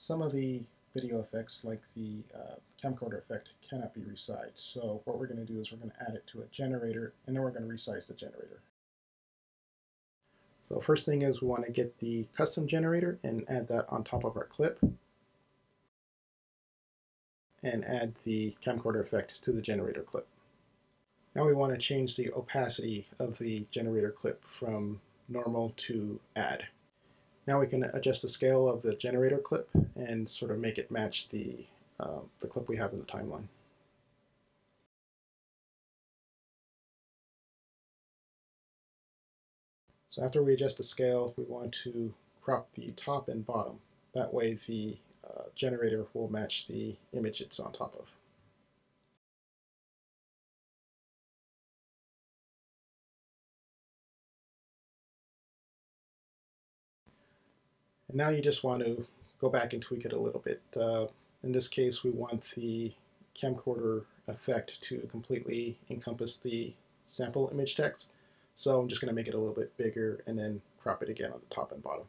some of the video effects like the uh, camcorder effect cannot be resized. So what we're going to do is we're going to add it to a generator and then we're going to resize the generator. So first thing is we want to get the custom generator and add that on top of our clip and add the camcorder effect to the generator clip. Now we want to change the opacity of the generator clip from normal to add. Now we can adjust the scale of the generator clip and sort of make it match the, uh, the clip we have in the timeline. So after we adjust the scale, we want to crop the top and bottom. That way the uh, generator will match the image it's on top of. And now you just want to go back and tweak it a little bit. Uh, in this case, we want the camcorder effect to completely encompass the sample image text. So I'm just going to make it a little bit bigger and then crop it again on the top and bottom.